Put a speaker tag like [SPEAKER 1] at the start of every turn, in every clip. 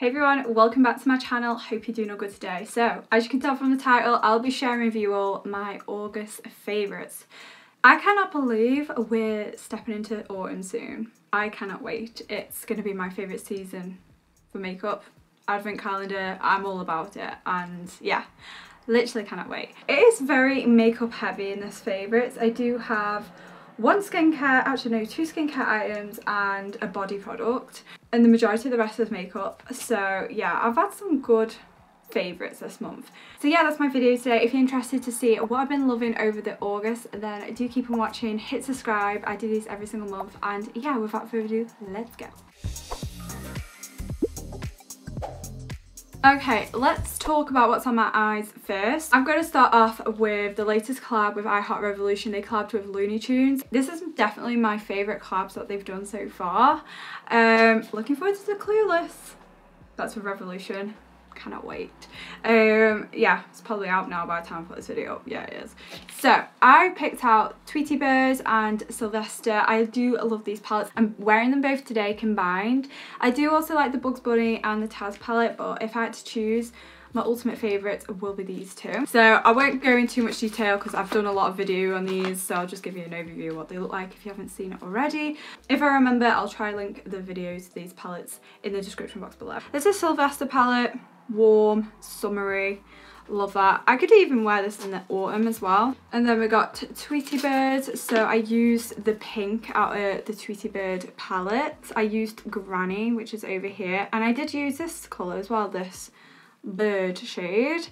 [SPEAKER 1] Hey everyone, welcome back to my channel. Hope you're doing all good today. So, as you can tell from the title, I'll be sharing with you all my August favourites. I cannot believe we're stepping into autumn soon. I cannot wait. It's going to be my favourite season for makeup. Advent calendar, I'm all about it. And yeah, literally cannot wait. It is very makeup heavy in this favourites. I do have one skincare, actually no, two skincare items and a body product. And the majority of the rest is makeup. So yeah, I've had some good favourites this month. So yeah, that's my video today. If you're interested to see what I've been loving over the August, then do keep on watching, hit subscribe. I do these every single month. And yeah, without further ado, let's go. Okay, let's talk about what's on my eyes first. I'm going to start off with the latest collab with I Heart Revolution. They collabed with Looney Tunes. This is definitely my favourite collabs that they've done so far. Um, looking forward to the Clueless. That's with Revolution cannot wait. Um, yeah, it's probably out now by the time I put this video up. Yeah, it is. So, I picked out Tweety Birds and Sylvester. I do love these palettes. I'm wearing them both today combined. I do also like the Bugs Bunny and the Taz palette, but if I had to choose, my ultimate favourites will be these two. So I won't go into too much detail because I've done a lot of video on these so I'll just give you an overview of what they look like if you haven't seen it already. If I remember I'll try link the videos to these palettes in the description box below. This is Sylvester palette warm, summery. Love that. I could even wear this in the autumn as well. And then we got Tweety Bird. So I used the pink out of the Tweety Bird palette. I used Granny, which is over here. And I did use this colour as well, this bird shade.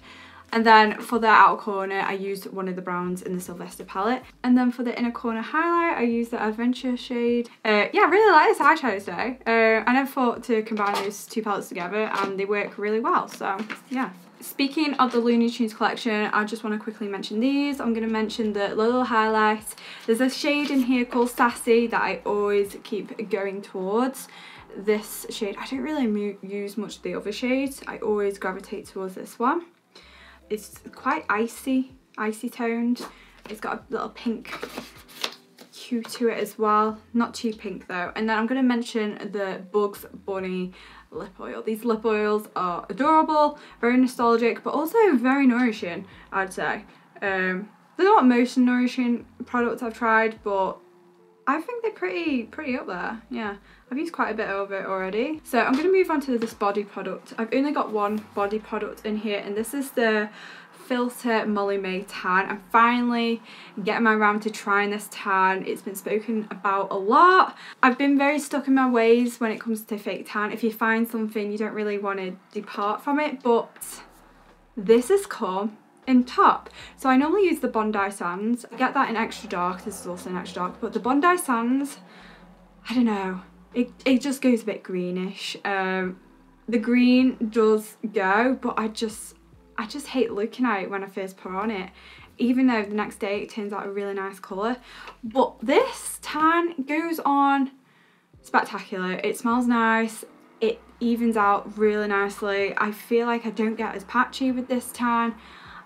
[SPEAKER 1] And then for the outer corner, I used one of the browns in the Sylvester palette. And then for the inner corner highlight, I used the Adventure shade. Uh, yeah, I really like this eyeshadow today. Uh, I never thought to combine those two palettes together and they work really well. So yeah. Speaking of the Looney Tunes collection, I just want to quickly mention these. I'm going to mention the little highlight. There's a shade in here called Sassy that I always keep going towards this shade. I don't really use much of the other shades. I always gravitate towards this one it's quite icy, icy toned. It's got a little pink hue to it as well. Not too pink though. And then I'm going to mention the Bugs Bunny lip oil. These lip oils are adorable, very nostalgic, but also very nourishing, I'd say. Um, they're not most nourishing products I've tried, but I think they're pretty pretty up there. Yeah, I've used quite a bit of it already. So I'm going to move on to this body product. I've only got one body product in here and this is the Filter Molly Mae tan. I'm finally getting my round to trying this tan. It's been spoken about a lot. I've been very stuck in my ways when it comes to fake tan. If you find something you don't really want to depart from it but this is come in top. So I normally use the Bondi Sands. I get that in extra dark. This is also in extra dark. But the Bondi Sands, I don't know. It, it just goes a bit greenish. Um, the green does go, but I just, I just hate looking at it when I first put on it. Even though the next day it turns out a really nice colour. But this tan goes on spectacular. It smells nice. It evens out really nicely. I feel like I don't get as patchy with this tan.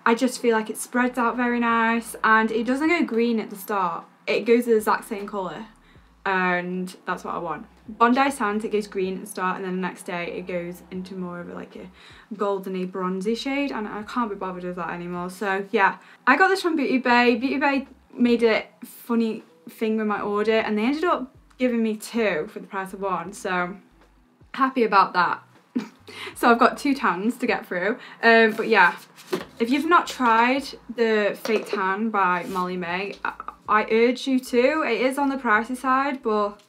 [SPEAKER 1] I just feel like it spreads out very nice and it doesn't go green at the start. It goes the exact same colour and that's what I want. Bondi Sands, it goes green at the start and then the next day it goes into more of a, like a goldeny bronzy shade and I can't be bothered with that anymore. So yeah, I got this from Beauty Bay. Beauty Bay made a funny thing with my order and they ended up giving me two for the price of one. So happy about that. so I've got two tans to get through. Um, but yeah, if you've not tried the Fake Tan by Molly Mae, I, urge you to. It is on the pricey side, but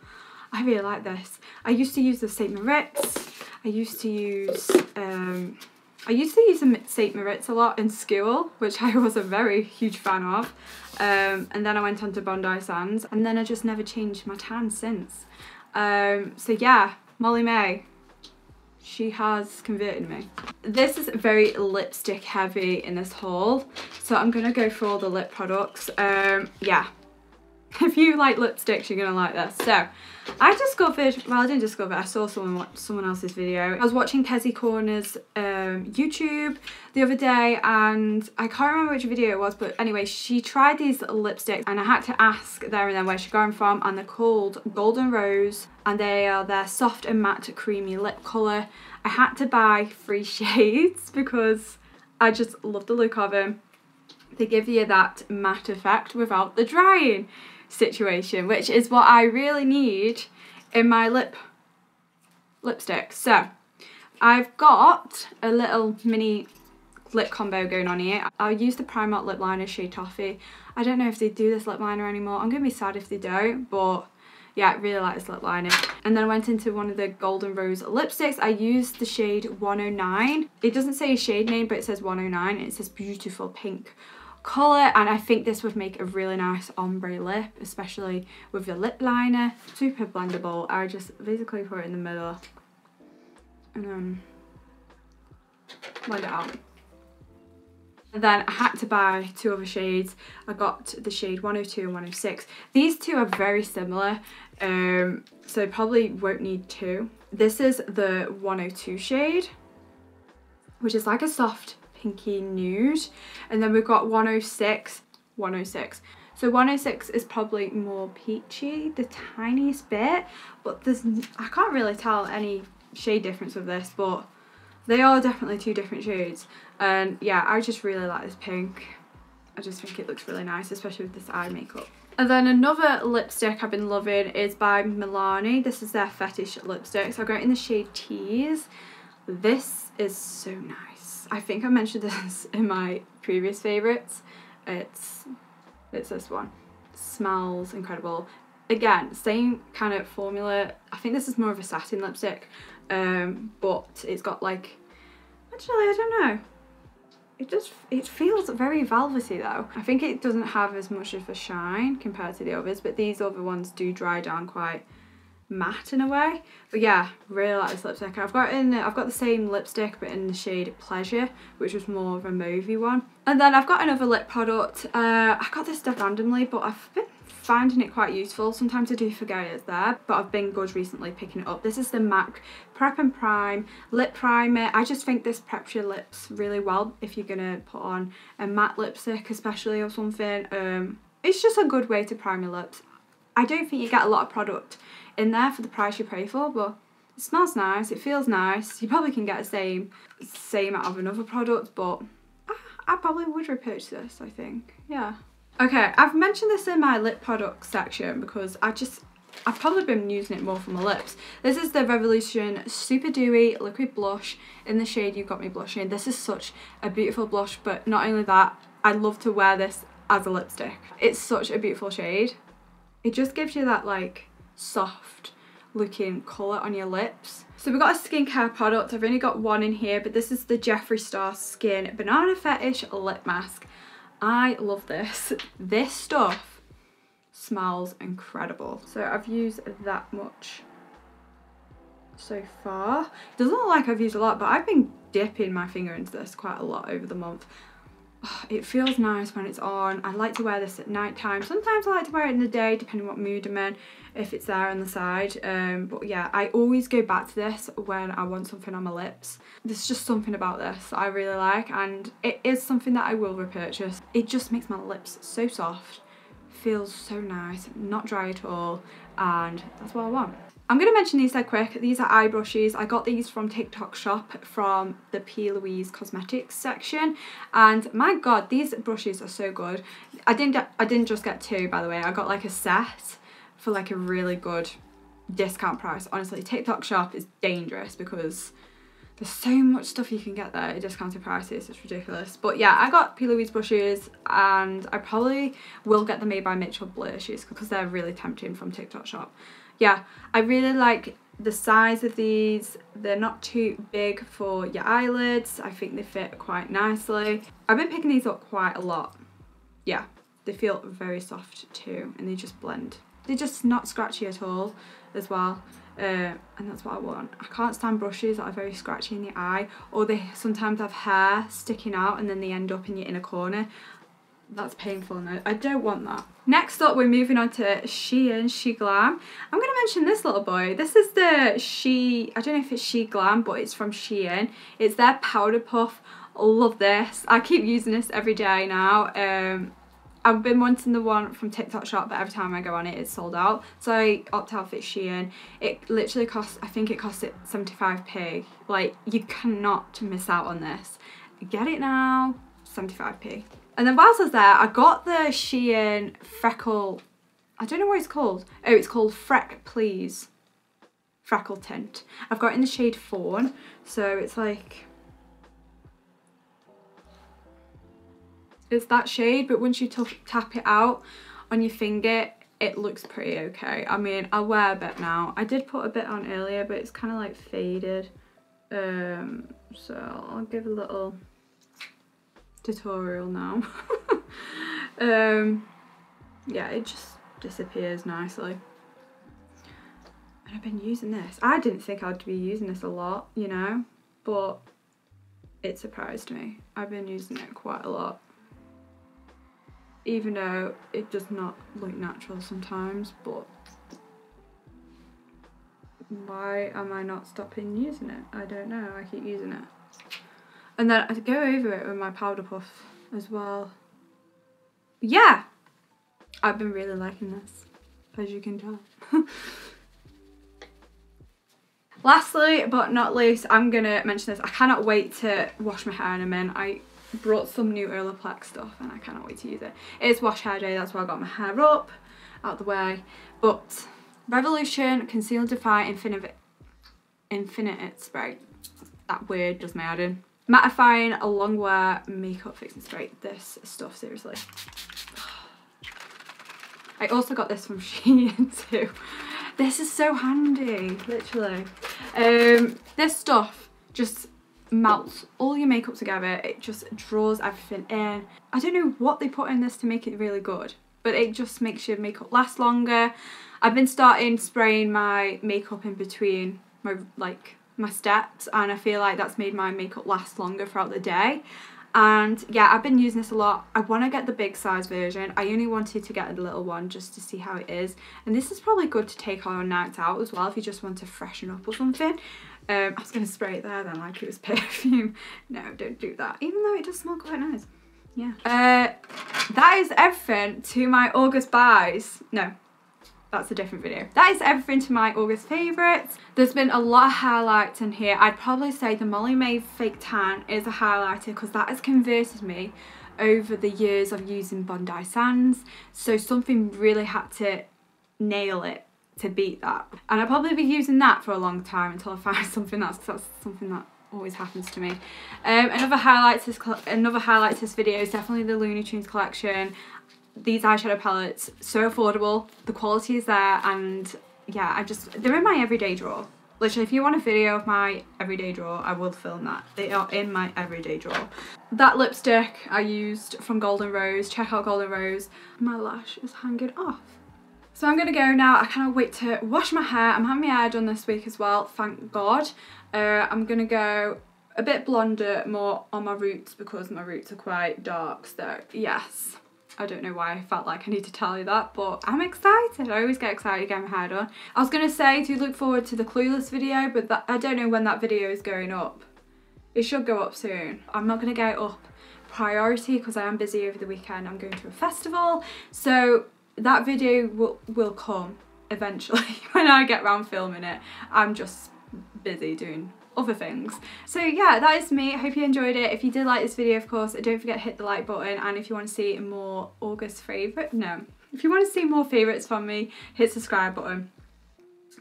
[SPEAKER 1] I really like this. I used to use the St. Moriz. I used to use, um, I used to use the St. Moriz a lot in school, which I was a very huge fan of. Um, and then I went on to Bondi Sands, and then I just never changed my tan since. Um, so yeah, Molly Mae, she has converted me. This is very lipstick heavy in this haul, so I'm to go for all the lip products. Um, yeah, if you like lipsticks, you're gonna like this. So, I discovered, well, I didn't discover, I saw someone watch someone else's video. I was watching Kezzy Corner's um, YouTube the other day, and I can't remember which video it was, but anyway, she tried these lipsticks, and I had to ask there and then where she got them from, and they're called Golden Rose, and they are their soft and matte creamy lip colour. I had to buy three shades because I just love the look of them. They give you that matte effect without the drying situation, which is what I really need in my lip lipstick. So I've got a little mini lip combo going on here. I'll use the Primark lip liner shade Toffee. I don't know if they do this lip liner anymore. I'm to be sad if they don't, but yeah, I really like this lip liner. And then I went into one of the Golden Rose lipsticks. I used the shade 109. It doesn't say a shade name, but it says 109 and it says beautiful pink colour and I think this would make a really nice ombre lip especially with your lip liner super blendable I just basically put it in the middle and then blend it out and then I had to buy two other shades. I got the shade 102 and 106. These two are very similar, um, so probably won't need two. This is the 102 shade, which is like a soft pinky nude. And then we've got 106, 106. So 106 is probably more peachy, the tiniest bit, but there's, I can't really tell any shade difference with this, but they are definitely two different shades. And yeah, I just really like this pink. I just think it looks really nice, especially with this eye makeup. And then another lipstick I've been loving is by Milani. This is their Fetish lipstick. So I got it in the shade Tease. This is so nice. I think I mentioned this in my previous favourites. It's, it's this one. smells incredible. Again, same kind of formula. I think this is more of a satin lipstick, um, but it's got like, actually, I don't know. It just, it feels very velvety though. I think it doesn't have as much of a shine compared to the others, but these other ones do dry down quite matte in a way. But yeah really like this lipstick. I've got in I've got the same lipstick but in the shade Pleasure which was more of a mauvey one. And then I've got another lip product. Uh, I got this stuff randomly but I've been finding it quite useful. Sometimes I do forget it's there but I've been good recently picking it up. This is the MAC Prep and Prime lip primer. I just think this preps your lips really well if you're gonna put on a matte lipstick especially or something. Um, it's just a good way to prime your lips. I don't think you get a lot of product in there for the price you pay for, but it smells nice, it feels nice. You probably can get the same, same out of another product, but I, I probably would repurchase this, I think. Yeah. Okay, I've mentioned this in my lip product section because I just, I've probably been using it more for my lips. This is the Revolution Super Dewy Liquid Blush in the shade You Got Me Blushing. This is such a beautiful blush, but not only that, I love to wear this as a lipstick. It's such a beautiful shade. It just gives you that like soft looking colour on your lips. So we've got a skincare product. I've only got one in here, but this is the Jeffree Star Skin Banana Fetish Lip Mask. I love this. This stuff smells incredible. So I've used that much so far. It doesn't look like I've used a lot, but I've been dipping my finger into this quite a lot over the month. it feels nice when it's on. I like to wear this at night time. Sometimes I like to wear it in the day, depending what mood I'm in, if it's there on the side. Um, but yeah, I always go back to this when I want something on my lips. There's just something about this I really like, and it is something that I will repurchase. It just makes my lips so soft, feels so nice, not dry at all, and that's what I want. I'm going to mention these dead quick. These are eye brushes. I got these from TikTok shop from the P. Louise Cosmetics section. And my god, these brushes are so good. I didn't, I didn't just get two, by the way. I got like a set for like a really good discount price. Honestly, TikTok shop is dangerous because there's so much stuff you can get there at discounted prices. It's ridiculous. But yeah, I got P. Louise brushes and I probably will get the Made by Mitchell blushes because they're really tempting from TikTok shop yeah, I really like the size of these. They're not too big for your eyelids. I think they fit quite nicely. I've been picking these up quite a lot. Yeah, they feel very soft too and they just blend. They're just not scratchy at all as well. Uh, and that's what I want. I can't stand brushes that are very scratchy in the eye or they sometimes have hair sticking out and then they end up in your inner corner. That's painful no I don't want that. Next up, we're moving on to Shein She Glam. I'm going to mention this little boy. This is the She, I don't know if it's She Glam, but it's from Shein. It's their Powder Puff. Love this. I keep using this every day now. Um, I've been wanting the one from TikTok shop, but every time I go on it, it's sold out. So I opt out for Shein. It literally costs, I think it costs it 75p. Like, you cannot miss out on this. Get it now, 75p. And then whilst I was there, I got the Shein Freckle, I don't know what it's called. Oh, it's called Freck Please Freckle Tint. I've got it in the shade Fawn, so it's like, it's that shade, but once you tap it out on your finger, it looks pretty okay. I mean, I'll wear a bit now. I did put a bit on earlier, but it's kind of like faded. Um, so I'll give a little tutorial now. um, yeah, it just disappears nicely. And I've been using this. I didn't think I'd be using this a lot, you know, but it surprised me. I've been using it quite a lot. Even though it does not look natural sometimes, but why am I not stopping using it? I don't know, I keep using it. And then I go over it with my powder puff as well. Yeah, I've been really liking this, as you can tell. Lastly, but not least, I'm to mention this. I cannot wait to wash my hair in a minute. I brought some new Olaplex stuff and I cannot wait to use it. It's wash hair day, that's why I got my hair up, out the way. But Revolution Conceal Defy Infinite, Infinite Spray. That word just made in. Mattifying a long wear makeup fixing spray. This stuff, seriously. I also got this from Shein too. This is so handy, literally. Um, this stuff just melts all your makeup together. It just draws everything in. I don't know what they put in this to make it really good, but it just makes your makeup last longer. I've been starting spraying my makeup in between my like my steps and I feel like that's made my makeup last longer throughout the day. And yeah I've been using this a lot. I want to get the big size version. I only wanted to get a little one just to see how it is. And this is probably good to take on a night out as well if you just want to freshen up or something. Um, I was going to spray it there then like it was perfume. No don't do that. Even though it does smell quite nice. Yeah. Uh, that is everything to my August buys. No that's a different video. That is everything to my August favourites. There's been a lot of highlights in here. I'd probably say the Molly Mae Fake Tan is a highlighter because that has converted me over the years of using Bondi Sands. So something really had to nail it to beat that. And I'll probably be using that for a long time until I find something that's, that's something that always happens to me. Um, another highlights this another highlights this video is definitely the Looney Tunes collection these eyeshadow palettes so affordable the quality is there and yeah I just they're in my everyday drawer. Literally if you want a video of my everyday drawer I will film that. They are in my everyday drawer. That lipstick I used from Golden Rose check out Golden Rose my lash is hanging off. So I'm gonna go now I cannot wait to wash my hair. I'm having my hair done this week as well thank god. Uh, I'm gonna go a bit blonder more on my roots because my roots are quite dark so yes I don't know why I felt like I need to tell you that, but I'm excited. I always get excited getting my hair done. I was going to say to look forward to the Clueless video, but that, I don't know when that video is going up. It should go up soon. I'm not going to get up priority because I am busy over the weekend. I'm going to a festival. So that video will, will come eventually when I get around filming it. I'm just busy doing other things. So yeah, that is me. I hope you enjoyed it. If you did like this video, of course, don't forget to hit the like button. And if you want to see more August favourite, no. If you want to see more favourites from me, hit subscribe button.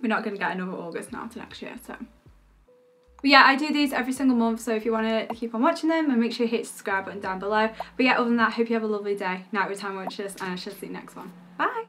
[SPEAKER 1] We're not going to get another August now to next year, so. But yeah, I do these every single month, so if you want to keep on watching them, and make sure you hit subscribe button down below. But yeah, other than that, hope you have a lovely day. Night time watch this, and I shall see you next one. Bye!